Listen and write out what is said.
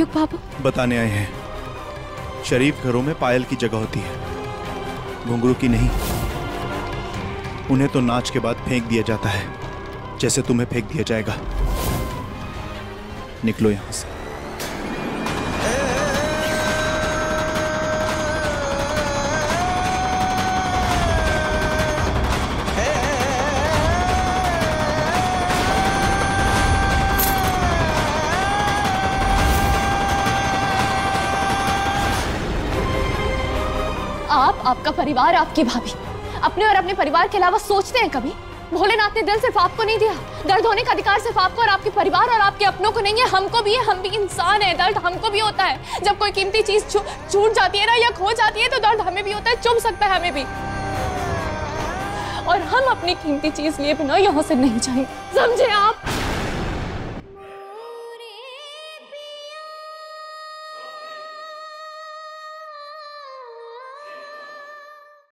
लोग बाबू। बताने आए हैं। शरीफ घरों में पायल की जगह होती है। घुंघरू की नहीं। उन्हें तो नाच के बाद फेंक दिया जाता है, जैसे तुम्हें फेंक दिया जाएगा। निकलो यहाँ से। आप, आपका परिवार, आपकी भाभी। अपने और अपने परिवार के अलावा सोचते हैं कभी? भोलेनाथ ने दिल सिर्फ़ आपको नहीं दिया। दर्द होने का अधिकार सिर्फ़ आपको और आपके परिवार और आपके अपनों को नहीं है। हमको भी है, हम भी इंसान है। दर्द हमको भी होता है। जब कोई कीमती चीज़ छूट जाती है ना या खो जाती है तो दर्द हमें भी होता है। चुभ सकता है हमें भी। और हम अपनी कीमती चीज़ लिए बिना यहाँ से नहीं जाएँगे। समझे आप?